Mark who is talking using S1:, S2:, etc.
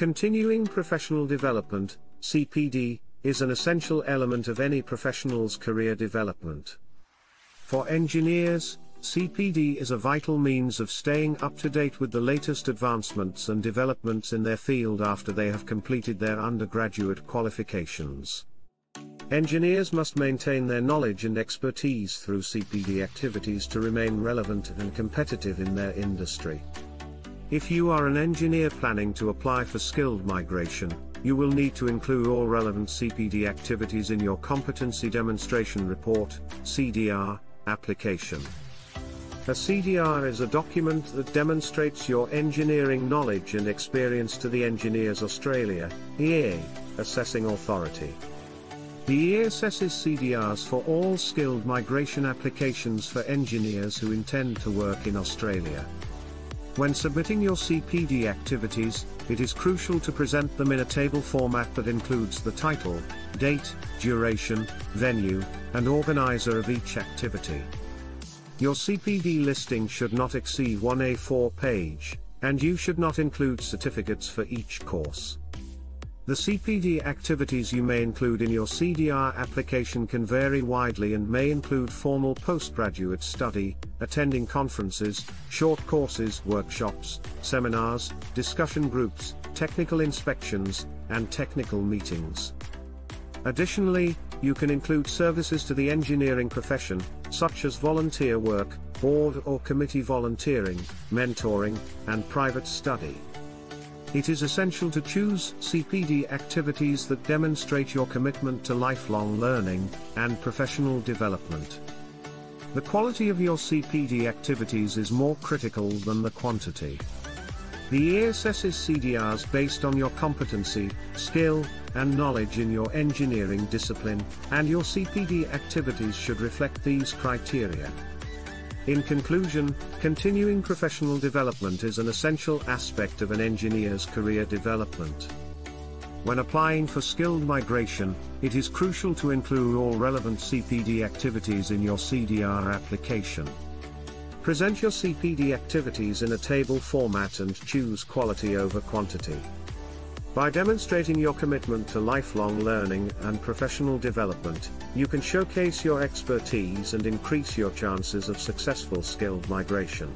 S1: Continuing professional development, CPD, is an essential element of any professional's career development. For engineers, CPD is a vital means of staying up to date with the latest advancements and developments in their field after they have completed their undergraduate qualifications. Engineers must maintain their knowledge and expertise through CPD activities to remain relevant and competitive in their industry. If you are an engineer planning to apply for skilled migration, you will need to include all relevant CPD activities in your Competency Demonstration Report, CDR, application. A CDR is a document that demonstrates your engineering knowledge and experience to the Engineers Australia, EA, assessing authority. The EA assesses CDRs for all skilled migration applications for engineers who intend to work in Australia. When submitting your CPD activities, it is crucial to present them in a table format that includes the title, date, duration, venue, and organizer of each activity. Your CPD listing should not exceed one A4 page, and you should not include certificates for each course. The CPD activities you may include in your CDR application can vary widely and may include formal postgraduate study, attending conferences, short courses, workshops, seminars, discussion groups, technical inspections, and technical meetings. Additionally, you can include services to the engineering profession, such as volunteer work, board or committee volunteering, mentoring, and private study. It is essential to choose CPD activities that demonstrate your commitment to lifelong learning and professional development. The quality of your CPD activities is more critical than the quantity. The assesses CDRs based on your competency, skill, and knowledge in your engineering discipline, and your CPD activities should reflect these criteria. In conclusion, continuing professional development is an essential aspect of an engineer's career development. When applying for skilled migration, it is crucial to include all relevant CPD activities in your CDR application. Present your CPD activities in a table format and choose quality over quantity. By demonstrating your commitment to lifelong learning and professional development, you can showcase your expertise and increase your chances of successful skilled migration.